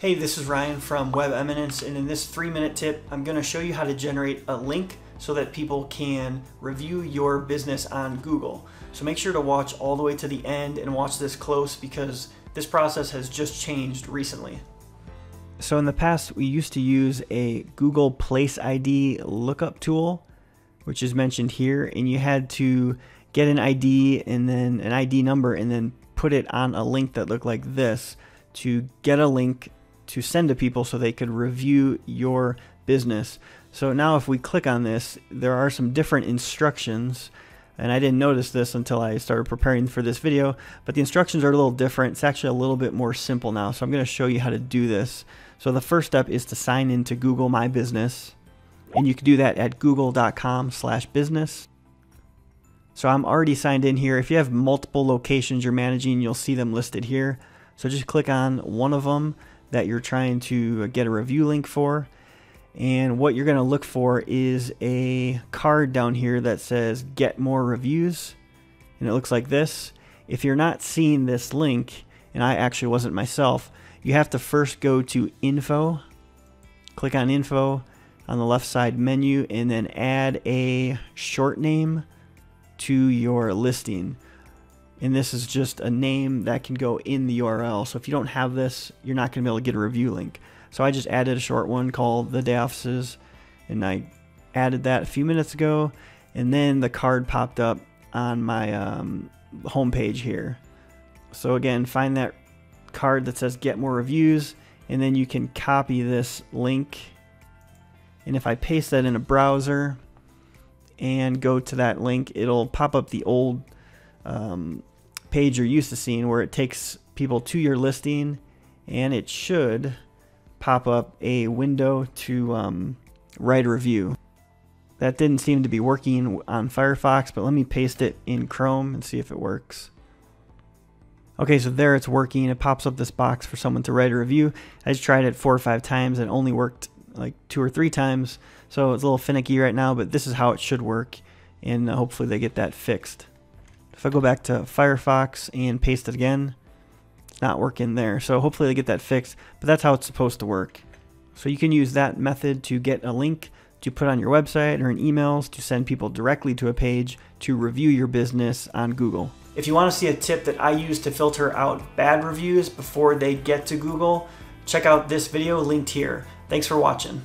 Hey, this is Ryan from Web Eminence, and in this three minute tip, I'm going to show you how to generate a link so that people can review your business on Google. So make sure to watch all the way to the end and watch this close because this process has just changed recently. So in the past, we used to use a Google Place ID lookup tool, which is mentioned here, and you had to get an ID and then an ID number and then put it on a link that looked like this to get a link to send to people so they could review your business. So now if we click on this, there are some different instructions and I didn't notice this until I started preparing for this video, but the instructions are a little different. It's actually a little bit more simple now, so I'm going to show you how to do this. So the first step is to sign into Google My Business, and you can do that at google.com slash business. So I'm already signed in here. If you have multiple locations you're managing, you'll see them listed here. So just click on one of them that you're trying to uh, get a review link for. And what you're going to look for is a card down here that says get more reviews. And it looks like this. If you're not seeing this link, and I actually wasn't myself, you have to first go to info, click on info on the left side menu, and then add a short name to your listing and this is just a name that can go in the URL. So if you don't have this, you're not going to be able to get a review link. So I just added a short one called The Day Offices, and I added that a few minutes ago, and then the card popped up on my um, homepage here. So again, find that card that says Get More Reviews, and then you can copy this link. And if I paste that in a browser and go to that link, it'll pop up the old um, page you're used to seeing where it takes people to your listing and it should pop up a window to um, write a review. That didn't seem to be working on Firefox, but let me paste it in Chrome and see if it works. Okay, so there it's working. It pops up this box for someone to write a review. I just tried it four or five times and only worked like two or three times. So it's a little finicky right now, but this is how it should work. And hopefully they get that fixed. If I go back to Firefox and paste it again, it's not working there. So hopefully they get that fixed, but that's how it's supposed to work. So you can use that method to get a link to put on your website or in emails to send people directly to a page to review your business on Google. If you want to see a tip that I use to filter out bad reviews before they get to Google, check out this video linked here. Thanks for watching.